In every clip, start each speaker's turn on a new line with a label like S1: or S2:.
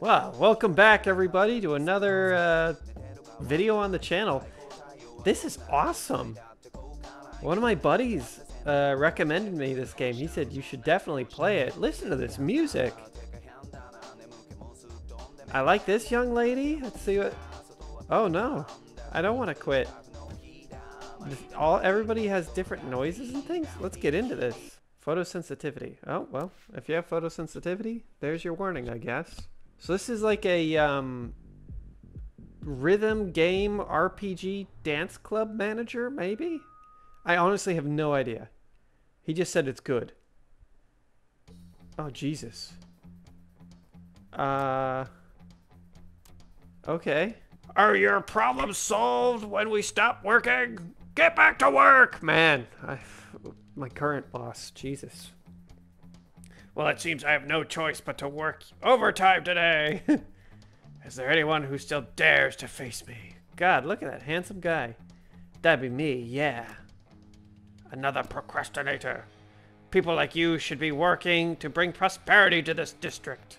S1: Wow, welcome back everybody to another uh, video on the channel. This is awesome. One of my buddies uh, recommended me this game. He said you should definitely play it. Listen to this music. I like this young lady. Let's see what... Oh no, I don't want to quit. All Everybody has different noises and things. Let's get into this. Photosensitivity. Oh, well, if you have photosensitivity, there's your warning, I guess. So this is like a um, rhythm game RPG dance club manager, maybe? I honestly have no idea. He just said it's good. Oh, Jesus. Uh... Okay. Are your problems solved when we stop working? Get back to work! Man, I, my current boss, Jesus. Well, it seems I have no choice but to work overtime today. Is there anyone who still dares to face me? God, look at that handsome guy. That'd be me, yeah. Another procrastinator. People like you should be working to bring prosperity to this district.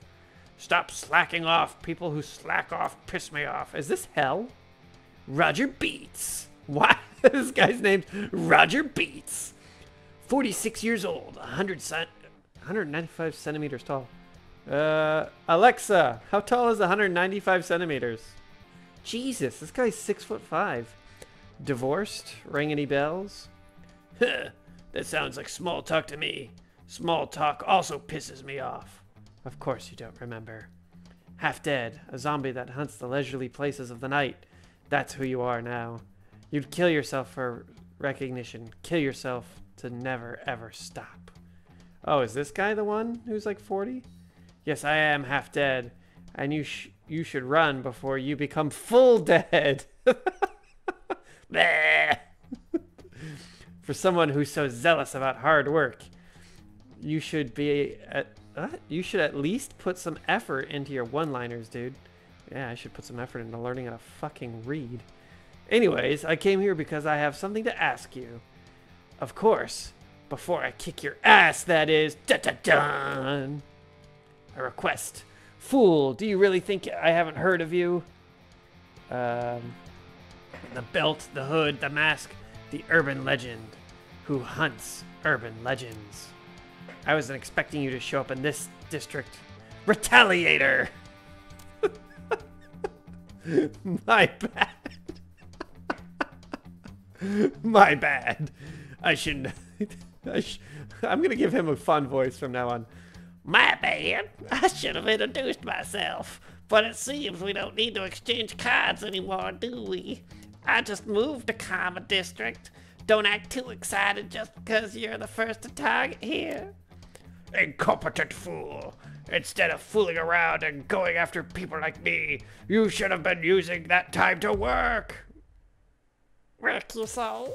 S1: Stop slacking off. People who slack off piss me off. Is this hell? Roger Beats. What? this guy's named Roger Beats. 46 years old, 100 cent 195 centimeters tall. Uh, Alexa, how tall is 195 centimeters? Jesus, this guy's six foot five. Divorced? Ring any bells? that sounds like small talk to me. Small talk also pisses me off. Of course you don't remember. Half dead, a zombie that hunts the leisurely places of the night. That's who you are now. You'd kill yourself for recognition. Kill yourself to never ever stop. Oh, is this guy the one who's like 40? Yes, I am half dead, and you sh you should run before you become full dead. For someone who's so zealous about hard work, you should be at uh, you should at least put some effort into your one-liners, dude. Yeah, I should put some effort into learning how to fucking read. Anyways, I came here because I have something to ask you. Of course, before I kick your ass, that is. Da da. A request. Fool, do you really think I haven't heard of you? Um, the belt, the hood, the mask, the urban legend who hunts urban legends. I wasn't expecting you to show up in this district. Retaliator! My bad. My bad. I shouldn't. I am gonna give him a fun voice from now on.
S2: My bad. I should have introduced myself. But it seems we don't need to exchange cards anymore, do we? I just moved to Karma District. Don't act too excited just because you're the first to target here.
S3: Incompetent fool. Instead of fooling around and going after people like me, you should have been using that time to work.
S2: Work, you say?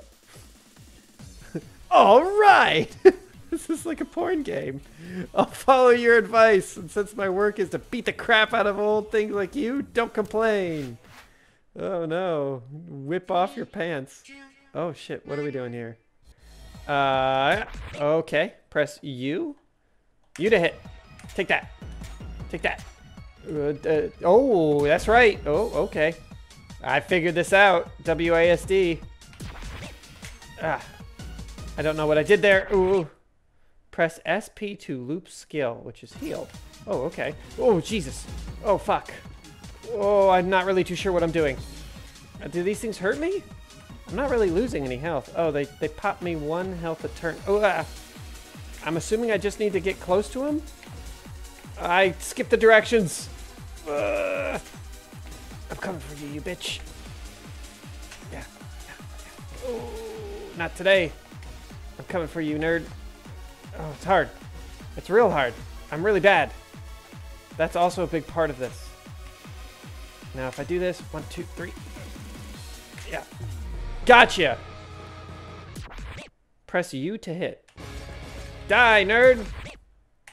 S1: All right. this is like a porn game. I'll follow your advice, and since my work is to beat the crap out of old things like you, don't complain. Oh no. Whip off your pants. Oh shit, what are we doing here? Uh, okay. Press U. U to hit. Take that. Take that. Uh, uh, oh, that's right. Oh, okay. I figured this out. WASD. Ah, I don't know what I did there. Ooh. Press SP to loop skill, which is heal. Oh, okay. Oh, Jesus. Oh, fuck. Oh, I'm not really too sure what I'm doing. Uh, do these things hurt me? I'm not really losing any health. Oh, they, they pop me one health a turn. Oh, ah. I'm assuming I just need to get close to him? I skipped the directions. Uh, I'm coming for you, you bitch. Yeah. Oh, not today. I'm coming for you, nerd. Oh, it's hard. It's real hard. I'm really bad. That's also a big part of this. Now, if I do this, one, two, three. Yeah. Gotcha! Press U to hit. Die, nerd!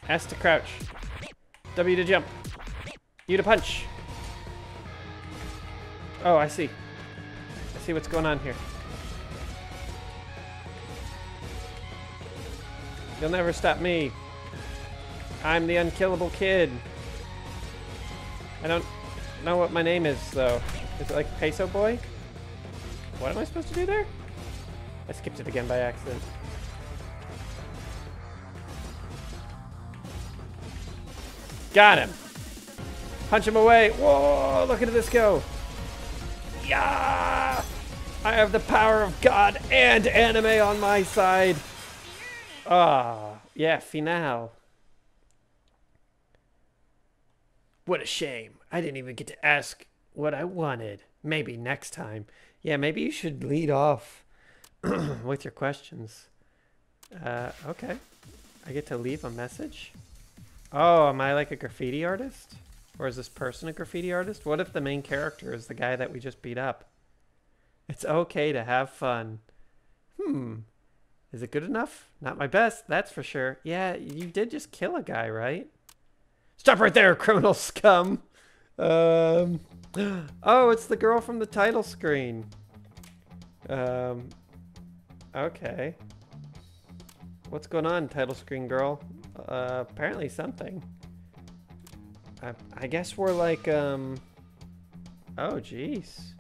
S1: S to crouch. W to jump. U to punch. Oh, I see. I see what's going on here. You'll never stop me. I'm the unkillable kid. I don't know what my name is, though. Is it like Peso Boy? What am I supposed to do there? I skipped it again by accident. Got him. Punch him away. Whoa, look at this go. Yeah! I have the power of God and anime on my side. Ah, yeah, finale. What a shame. I didn't even get to ask what I wanted. Maybe next time. Yeah, maybe you should lead off with your questions. Uh, okay. I get to leave a message? Oh, am I like a graffiti artist? Or is this person a graffiti artist? What if the main character is the guy that we just beat up? It's okay to have fun. Hmm. Is it good enough? Not my best, that's for sure. Yeah, you did just kill a guy, right? Stop right there, criminal scum! Um, oh, it's the girl from the title screen. Um, okay. What's going on, title screen girl? Uh, apparently something. I, I guess we're like, um... Oh, jeez.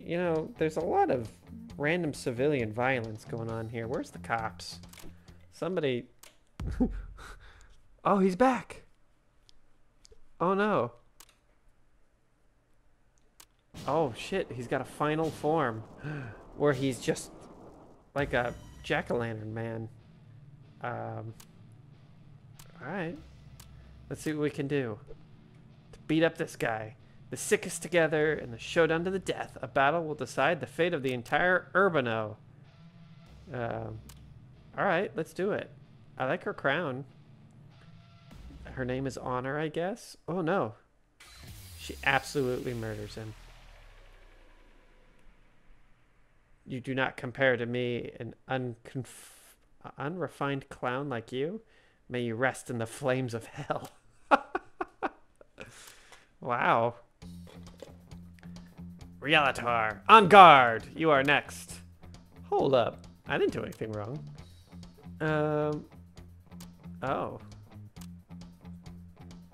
S1: You know, there's a lot of random civilian violence going on here. Where's the cops? Somebody... oh, he's back! Oh, no. Oh, shit. He's got a final form. Where he's just like a jack-o'-lantern man. Um... Alright. Let's see what we can do. To beat up this guy. The sickest together in the showdown to the death. A battle will decide the fate of the entire Urbano. Um, Alright, let's do it. I like her crown. Her name is Honor, I guess? Oh no. She absolutely murders him. You do not compare to me, an unconf- unrefined clown like you. May you rest in the flames of hell. wow. Realtor, on guard. You are next. Hold up. I didn't do anything wrong. Um. Oh.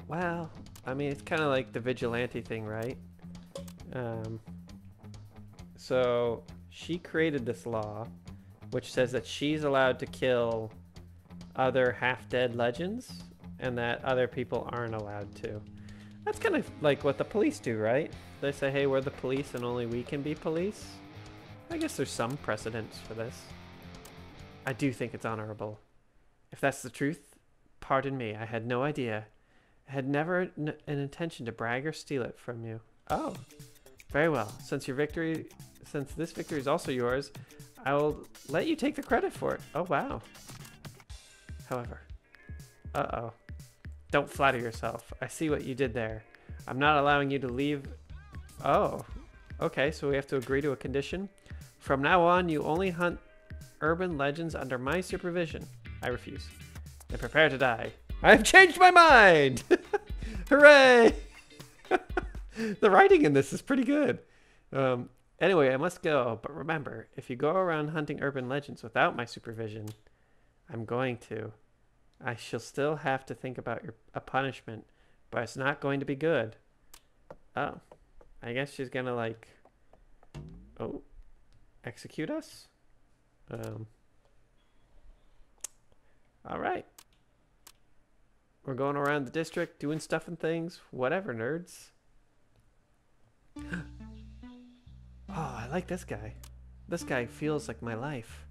S1: Well, I mean, it's kind of like the vigilante thing, right? Um. So, she created this law, which says that she's allowed to kill other half-dead legends and that other people aren't allowed to. That's kind of like what the police do, right? They say, hey, we're the police and only we can be police. I guess there's some precedence for this. I do think it's honorable. If that's the truth, pardon me, I had no idea. I had never an intention to brag or steal it from you. Oh, very well. Since your victory, since this victory is also yours, I will let you take the credit for it. Oh, wow however. Uh-oh. Don't flatter yourself. I see what you did there. I'm not allowing you to leave... Oh. Okay, so we have to agree to a condition. From now on, you only hunt urban legends under my supervision. I refuse. And prepare to die. I have changed my mind! Hooray! the writing in this is pretty good. Um, anyway, I must go. But remember, if you go around hunting urban legends without my supervision, I'm going to. I shall still have to think about your a punishment, but it's not going to be good. Oh. I guess she's gonna like oh execute us? Um Alright. We're going around the district doing stuff and things. Whatever, nerds. oh, I like this guy. This guy feels like my life.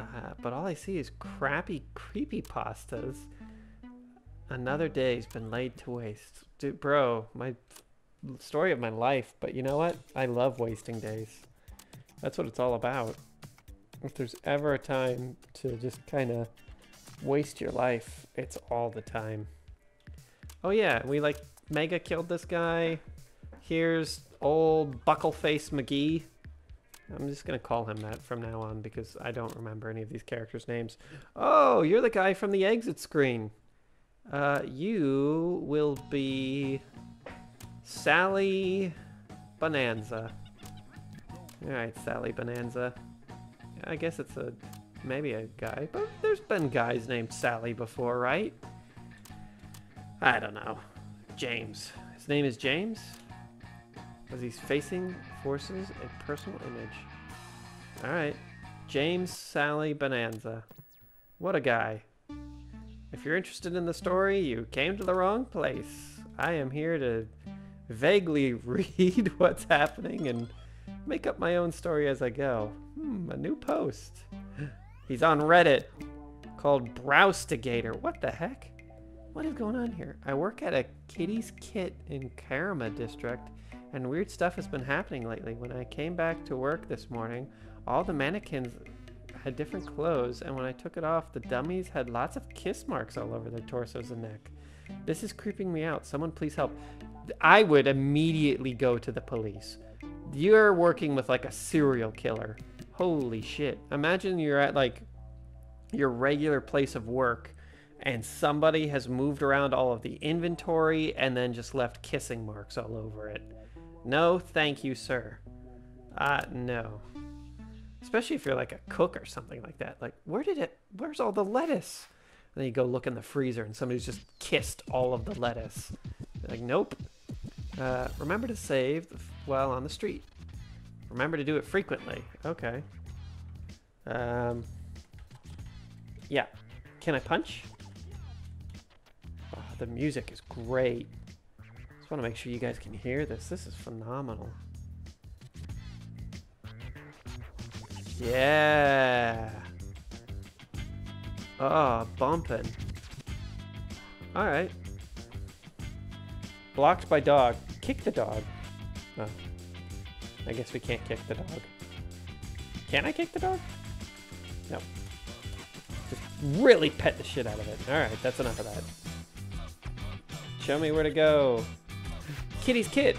S1: Uh, but all I see is crappy creepy pastas. Another day's been laid to waste. Dude, bro, my story of my life. But you know what? I love wasting days. That's what it's all about. If there's ever a time to just kind of waste your life, it's all the time. Oh yeah, we like mega killed this guy. Here's old Buckleface McGee. I'm just going to call him that from now on because I don't remember any of these characters' names. Oh, you're the guy from the exit screen. Uh, you will be Sally Bonanza. Alright, Sally Bonanza. I guess it's a maybe a guy, but there's been guys named Sally before, right? I don't know. James. His name is James? Was he facing forces a personal image? Alright. James Sally Bonanza. What a guy. If you're interested in the story, you came to the wrong place. I am here to vaguely read what's happening and make up my own story as I go. Hmm, a new post. He's on Reddit called Browstigator. What the heck? What is going on here? I work at a Kitty's Kit in Karama district, and weird stuff has been happening lately. When I came back to work this morning, all the mannequins had different clothes, and when I took it off, the dummies had lots of kiss marks all over their torsos and neck. This is creeping me out. Someone please help. I would immediately go to the police. You're working with like a serial killer. Holy shit. Imagine you're at like your regular place of work and somebody has moved around all of the inventory and then just left kissing marks all over it. No, thank you, sir. Uh, no. Especially if you're like a cook or something like that. Like, where did it, where's all the lettuce? And then you go look in the freezer and somebody's just kissed all of the lettuce. Like, nope. Uh, remember to save while on the street. Remember to do it frequently. Okay. Um, yeah. Can I punch? Oh, the music is great. Want to make sure you guys can hear this. This is phenomenal. Yeah. Oh, bumping. Alright. Blocked by dog. Kick the dog. Oh. I guess we can't kick the dog. Can I kick the dog? No. Just really pet the shit out of it. Alright, that's enough of that. Show me where to go. Kitty's kid.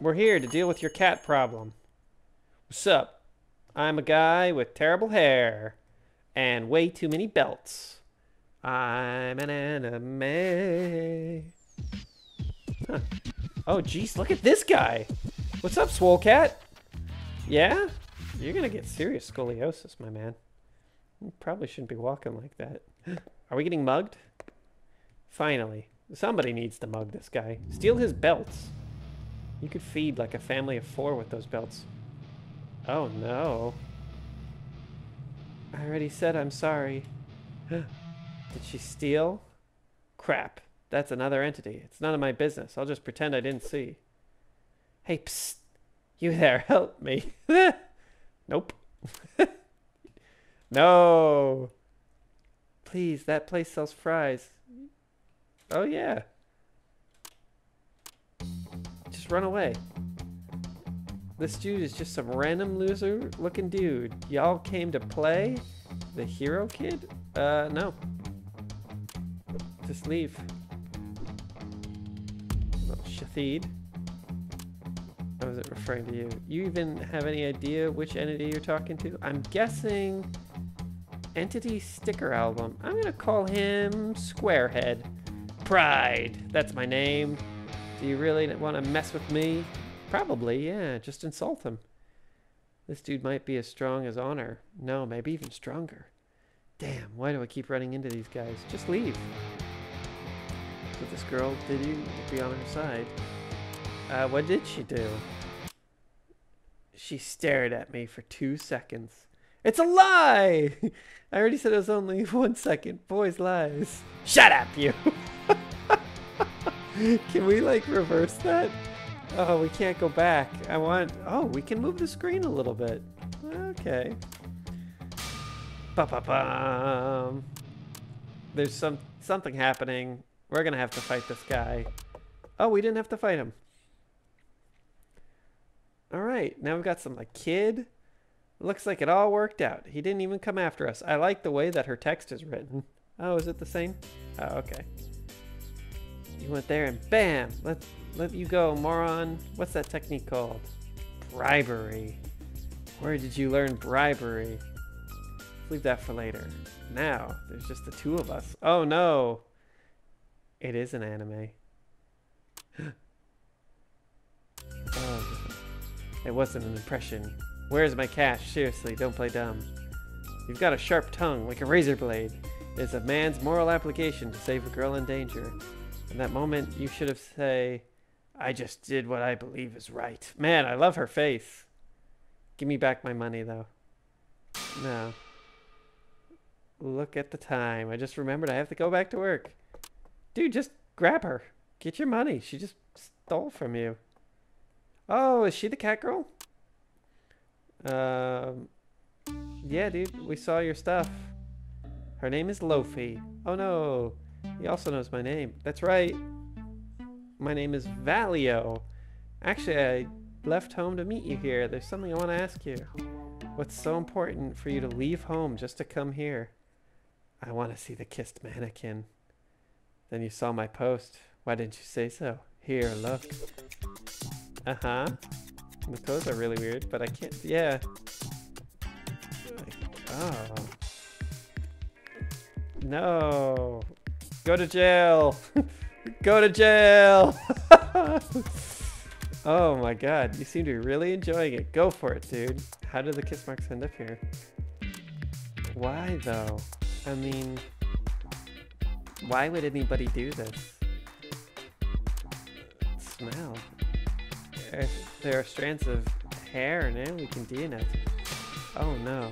S1: We're here to deal with your cat problem. What's up? I'm a guy with terrible hair and way too many belts. I'm an anime. Huh. Oh, jeez, look at this guy. What's up, Swole Cat? Yeah? You're gonna get serious scoliosis, my man. You probably shouldn't be walking like that. Are we getting mugged? Finally. Somebody needs to mug this guy. Steal his belts. You could feed like a family of four with those belts. Oh no. I already said I'm sorry. Did she steal? Crap. That's another entity. It's none of my business. I'll just pretend I didn't see. Hey, psst. You there, help me. nope. no. Please, that place sells fries. Oh, yeah. Just run away. This dude is just some random loser looking dude. Y'all came to play? The hero kid? Uh, no. Just leave. Little Shathid. I wasn't referring to you. You even have any idea which entity you're talking to? I'm guessing Entity Sticker Album. I'm gonna call him Squarehead. Pride. That's my name. Do you really want to mess with me? Probably, yeah. Just insult him. This dude might be as strong as Honor. No, maybe even stronger. Damn, why do I keep running into these guys? Just leave. But this girl, did you be on her side? Uh, what did she do? She stared at me for two seconds. It's a lie! I already said it was only one second. Boys lies. Shut up, you! Can we, like, reverse that? Oh, we can't go back. I want... Oh, we can move the screen a little bit. Okay. Ba -ba -bum. There's some something happening. We're gonna have to fight this guy. Oh, we didn't have to fight him. Alright, now we've got some like kid. Looks like it all worked out. He didn't even come after us. I like the way that her text is written. Oh, is it the same? Oh, okay. You went there and bam! Let let you go, moron. What's that technique called? Bribery. Where did you learn bribery? Leave that for later. Now, there's just the two of us. Oh no! It is an anime. oh, it wasn't an impression. Where's my cash? Seriously, don't play dumb. You've got a sharp tongue, like a razor blade. It's a man's moral application to save a girl in danger. In that moment, you should have say, I just did what I believe is right. Man, I love her face. Give me back my money, though. No. Look at the time. I just remembered I have to go back to work. Dude, just grab her. Get your money. She just stole from you. Oh, is she the cat girl? Um, yeah, dude. We saw your stuff. Her name is Lofi. Oh no. He also knows my name. That's right. My name is Valio. Actually, I left home to meet you here. There's something I want to ask you. What's so important for you to leave home just to come here? I want to see the kissed mannequin. Then you saw my post. Why didn't you say so? Here, look. Uh-huh. The clothes are really weird, but I can't... Yeah. Like, oh. No. Go to jail. Go to jail. oh my god. You seem to be really enjoying it. Go for it, dude. How did the kiss marks end up here? Why, though? I mean... Why would anybody do this? Smell. There are strands of hair now we can DNA. Oh no.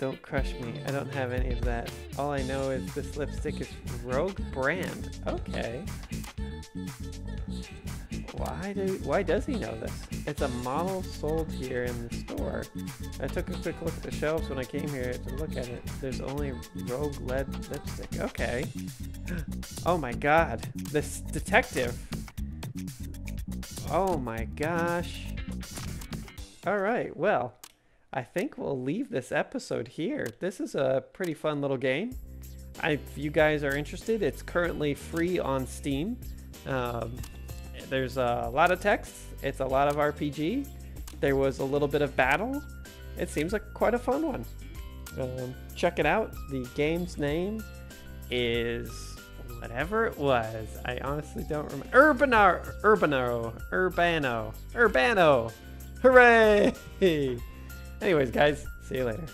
S1: Don't crush me. I don't have any of that. All I know is this lipstick is Rogue brand. Okay. Why do why does he know this? It's a model sold here in the store. I took a quick look at the shelves when I came here to look at it. There's only Rogue lead lipstick. Okay. Oh my god. This detective. Oh my gosh. Alright, well, I think we'll leave this episode here. This is a pretty fun little game. If you guys are interested, it's currently free on Steam. Um, there's a lot of text. It's a lot of RPG. There was a little bit of battle. It seems like quite a fun one. Um, check it out. The game's name is whatever it was. I honestly don't remember. Urbano, Urbano, Urbano, Urbano. Hooray! Anyways, guys, see you later.